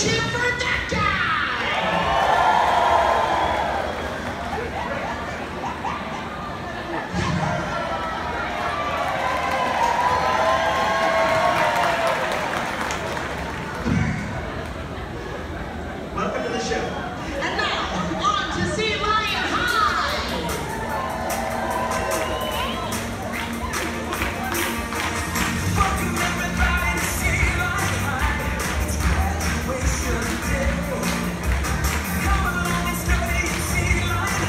cheer